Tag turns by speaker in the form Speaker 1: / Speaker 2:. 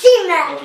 Speaker 1: Сина!